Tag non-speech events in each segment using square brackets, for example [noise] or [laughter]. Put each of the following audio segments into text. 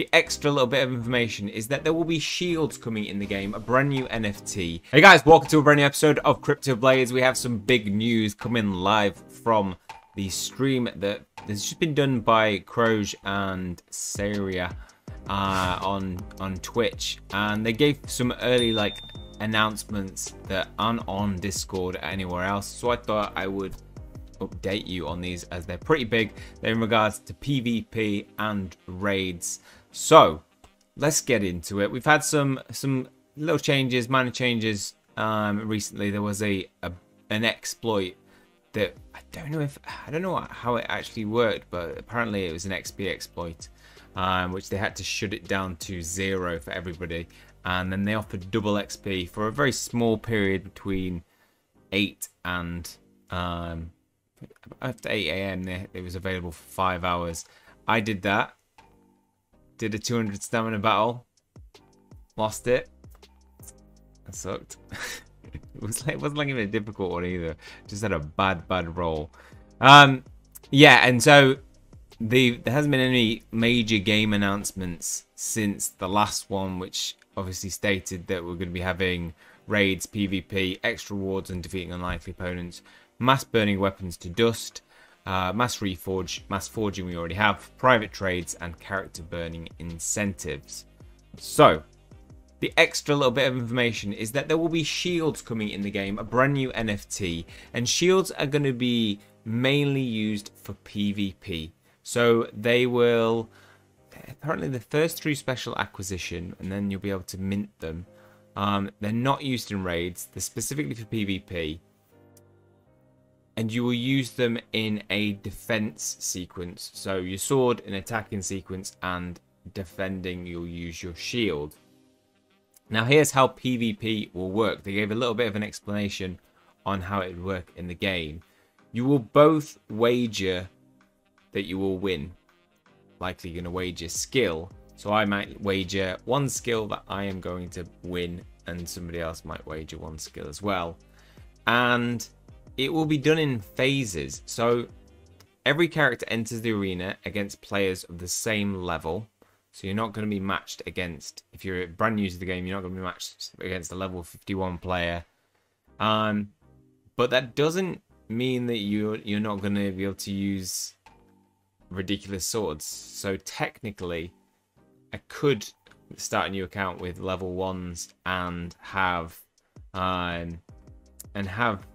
The extra little bit of information is that there will be shields coming in the game, a brand new NFT. Hey guys, welcome to a brand new episode of Crypto Blades. We have some big news coming live from the stream that has just been done by Kroge and Seiryia uh, on on Twitch, and they gave some early like announcements that aren't on Discord or anywhere else. So I thought I would update you on these as they're pretty big. They're in regards to PvP and raids. So let's get into it. We've had some some little changes, minor changes. Um, recently there was a, a an exploit that I don't know if I don't know how it actually worked, but apparently it was an XP exploit, um, which they had to shut it down to zero for everybody, and then they offered double XP for a very small period between eight and um, after 8 a.m. It was available for five hours. I did that. Did a 200 stamina battle. Lost it. That sucked. [laughs] it, was like, it wasn't like even a difficult one either. Just had a bad, bad roll. Um, yeah, and so the there hasn't been any major game announcements since the last one, which obviously stated that we're going to be having raids, PvP, extra rewards, and defeating unlikely opponents mass burning weapons to dust, uh, mass reforge, mass forging we already have, private trades, and character burning incentives. So, the extra little bit of information is that there will be shields coming in the game, a brand new NFT, and shields are going to be mainly used for PvP. So they will, apparently the first through special acquisition, and then you'll be able to mint them. Um, they're not used in raids, they're specifically for PvP and you will use them in a defense sequence. So your sword in attacking sequence and defending you'll use your shield. Now here's how PvP will work. They gave a little bit of an explanation on how it would work in the game. You will both wager that you will win. Likely going to wager skill. So I might wager one skill that I am going to win and somebody else might wager one skill as well. And it will be done in phases. So every character enters the arena against players of the same level. So you're not going to be matched against, if you're brand new to the game, you're not going to be matched against a level 51 player. Um, but that doesn't mean that you're, you're not going to be able to use ridiculous swords. So technically, I could start a new account with level ones and have um, and have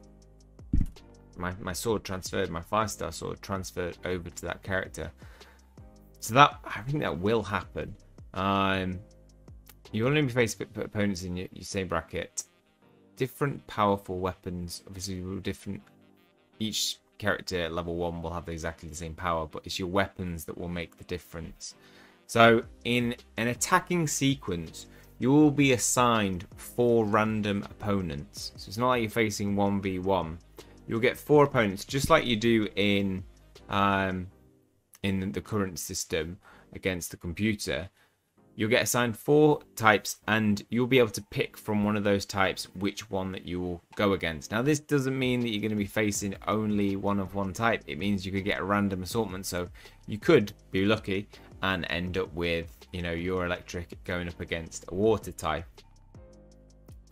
my, my sword transferred, my five star sword transferred over to that character. So that I think that will happen. Um, you only face opponents in your, your same bracket. Different powerful weapons, obviously different. Each character at level one will have exactly the same power, but it's your weapons that will make the difference. So in an attacking sequence, you will be assigned four random opponents. So it's not like you're facing 1v1 you'll get four opponents, just like you do in um, in the current system against the computer. You'll get assigned four types, and you'll be able to pick from one of those types which one that you will go against. Now, this doesn't mean that you're going to be facing only one of one type. It means you could get a random assortment, so you could be lucky and end up with, you know, your electric going up against a water type.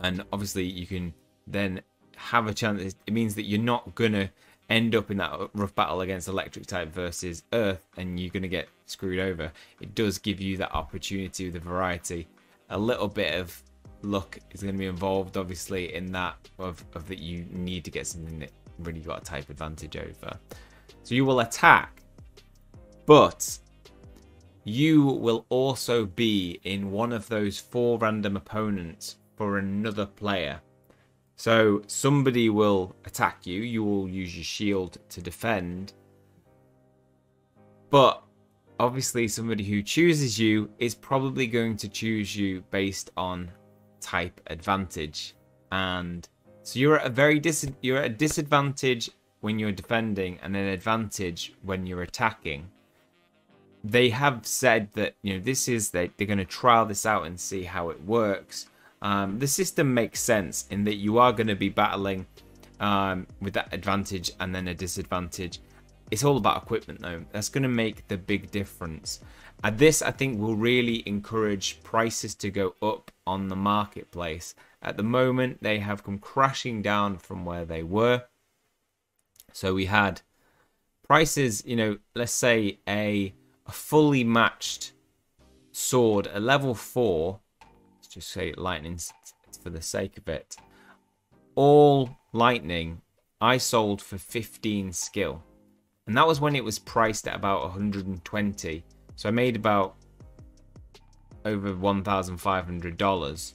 And obviously, you can then have a chance. It means that you're not gonna end up in that rough battle against electric type versus earth and you're gonna get screwed over. It does give you that opportunity with the variety. A little bit of luck is going to be involved, obviously, in that of, of that you need to get something that really got a type advantage over. So you will attack, but you will also be in one of those four random opponents for another player. So somebody will attack you. You will use your shield to defend. But obviously somebody who chooses you is probably going to choose you based on type advantage. And so you're at a very dis you're at a disadvantage when you're defending and an advantage when you're attacking. They have said that, you know, this is they, they're going to trial this out and see how it works. Um, the system makes sense in that you are going to be battling um, with that advantage and then a disadvantage. It's all about equipment though. That's going to make the big difference. And this, I think, will really encourage prices to go up on the marketplace. At the moment, they have come crashing down from where they were. So we had prices, you know, let's say a, a fully matched sword, a level 4, let's just say lightning for the sake of it, all lightning I sold for 15 skill. And that was when it was priced at about 120 so I made about over $1,500.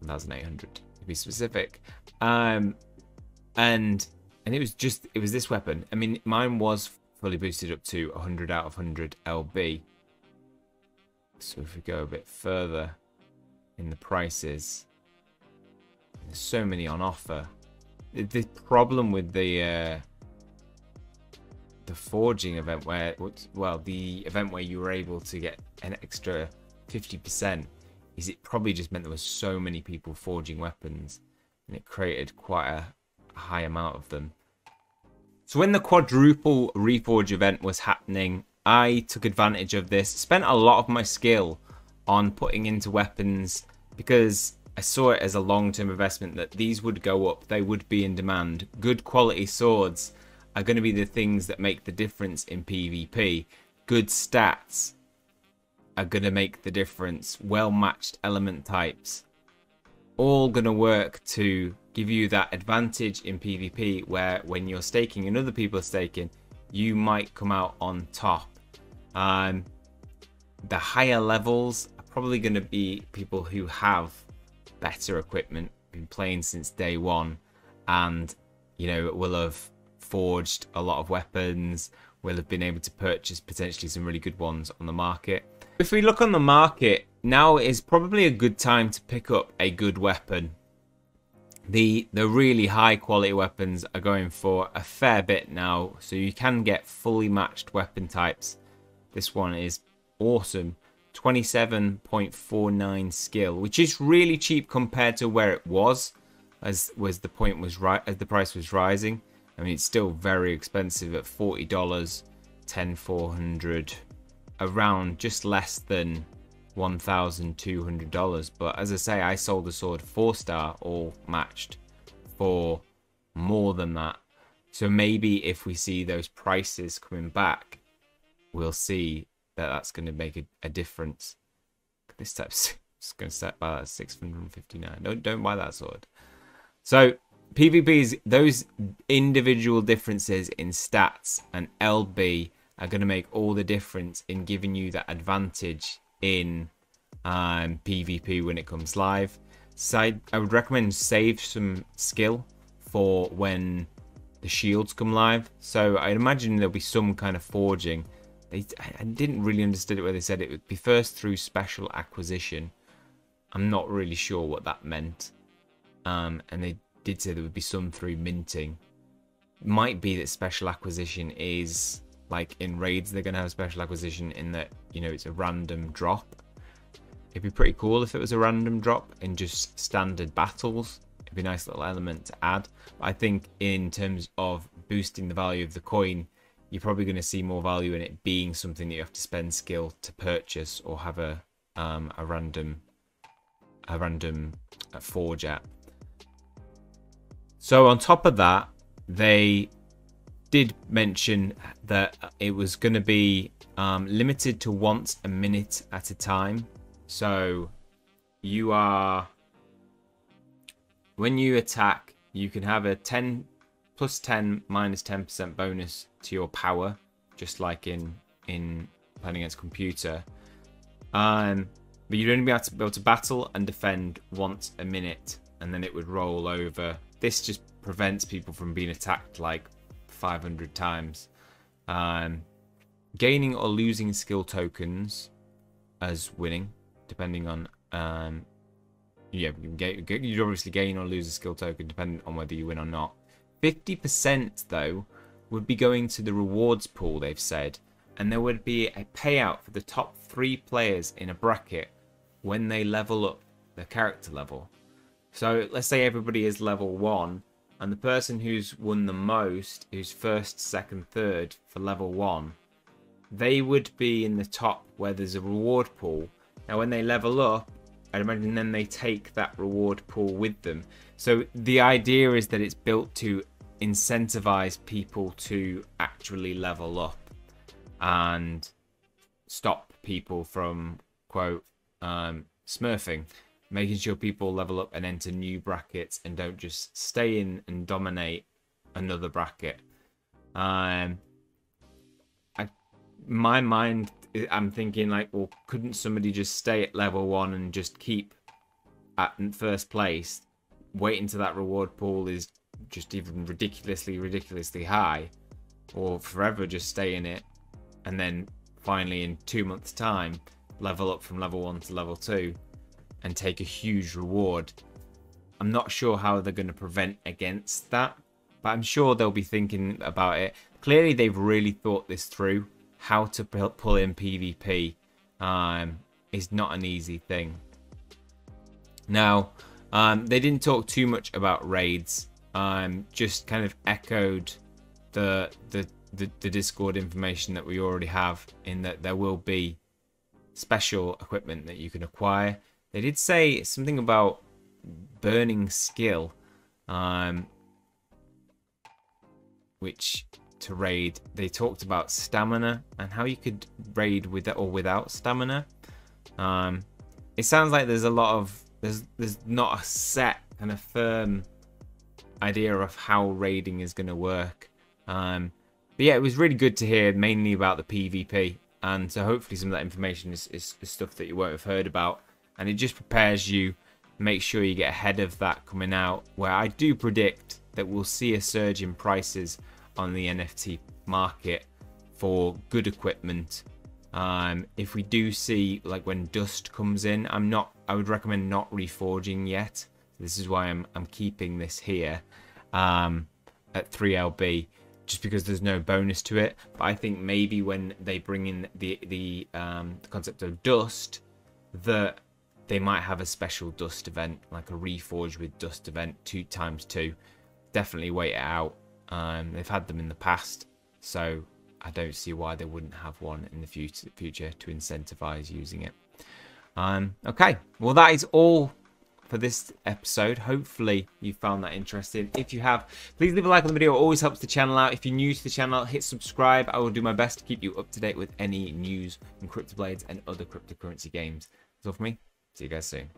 1,800 to be specific. Um, and and it was just it was this weapon. I mean, mine was fully boosted up to 100 out of 100 LB. So if we go a bit further in the prices, there's so many on offer. The problem with the uh, the forging event where well the event where you were able to get an extra 50% is it probably just meant there was so many people forging weapons and it created quite a high amount of them so when the quadruple reforge event was happening i took advantage of this spent a lot of my skill on putting into weapons because i saw it as a long-term investment that these would go up they would be in demand good quality swords are going to be the things that make the difference in PvP. Good stats are going to make the difference. Well matched element types. All going to work to give you that advantage in PvP where when you're staking and other people are staking, you might come out on top. Um, the higher levels probably going to be people who have better equipment, been playing since day one, and you know will have forged a lot of weapons, will have been able to purchase potentially some really good ones on the market. If we look on the market, now is probably a good time to pick up a good weapon. The the really high quality weapons are going for a fair bit now, so you can get fully matched weapon types. This one is awesome. 27.49 skill, which is really cheap compared to where it was, as was the point was right as the price was rising. I mean, it's still very expensive at $40, 10 400 around just less than $1,200. But as I say, I sold a sword 4 star, all matched, for more than that. So maybe if we see those prices coming back, we'll see that that's going to make a, a difference. This just going to set by 659. Don't don't buy that sword. So PvPs, those individual differences in stats and LB are going to make all the difference in giving you that advantage in um, PvP when it comes live. So I, I would recommend save some skill for when the shields come live. So I imagine there'll be some kind of forging. They, I didn't really understand it where they said it would be first through special acquisition. I'm not really sure what that meant. Um, and they did say there would be some through minting. Might be that special acquisition is like in raids they're gonna have special acquisition in that you know it's a random drop. It'd be pretty cool if it was a random drop in just standard battles. It'd be a nice little element to add. But I think in terms of boosting the value of the coin, you're probably going to see more value in it being something that you have to spend skill to purchase or have a um, a random a random uh, forge at. So on top of that, they did mention that it was going to be um, limited to once a minute at a time. So you are when you attack, you can have a 10 plus 10 minus 10% bonus to your power, just like in in playing against computer. Um, but you'd only be able to, be able to battle and defend once a minute, and then it would roll over this just prevents people from being attacked like 500 times. Um, gaining or losing skill tokens as winning, depending on um, yeah, you obviously gain or lose a skill token depending on whether you win or not. 50% though would be going to the rewards pool, they've said, and there would be a payout for the top three players in a bracket when they level up their character level. So let's say everybody is level 1, and the person who's won the most, who's first, second, third for level 1, they would be in the top where there's a reward pool. Now, when they level up, I'd imagine then they take that reward pool with them. So the idea is that it's built to incentivize people to actually level up and stop people from quote um, smurfing, making sure people level up and enter new brackets and don't just stay in and dominate another bracket. Um, I, my mind, I'm thinking like, well, couldn't somebody just stay at level one and just keep at first place, wait until that reward pool is just even ridiculously, ridiculously high, or forever just stay in it, and then finally in two months' time level up from level one to level two and take a huge reward. I'm not sure how they're going to prevent against that, but I'm sure they'll be thinking about it. Clearly, they've really thought this through. How to pull in PvP um, is not an easy thing. Now, um, they didn't talk too much about raids. Um, just kind of echoed the, the the the Discord information that we already have in that there will be special equipment that you can acquire. They did say something about burning skill, um, which to raid. They talked about stamina and how you could raid with it or without stamina. Um, it sounds like there's a lot of there's there's not a set kind of firm idea of how raiding is going to work. Um, but yeah, it was really good to hear mainly about the PvP. And so hopefully some of that information is, is, is stuff that you won't have heard about. And it just prepares you, make sure you get ahead of that coming out. Where I do predict that we'll see a surge in prices on the NFT market for good equipment. Um, if we do see like when dust comes in, I'm not. I would recommend not reforging yet. This is why I'm I'm keeping this here um, at 3LB just because there's no bonus to it. But I think maybe when they bring in the the, um, the concept of dust, that they might have a special dust event, like a reforge with dust event, two times two. Definitely wait it out. Um, they've had them in the past, so I don't see why they wouldn't have one in the future, future to incentivize using it. Um, okay, well that is all for this episode. Hopefully you found that interesting. If you have, please leave a like on the video. It always helps the channel out. If you're new to the channel, hit subscribe. I will do my best to keep you up to date with any news from CryptoBlades and other cryptocurrency games. That's all for me. See you guys soon.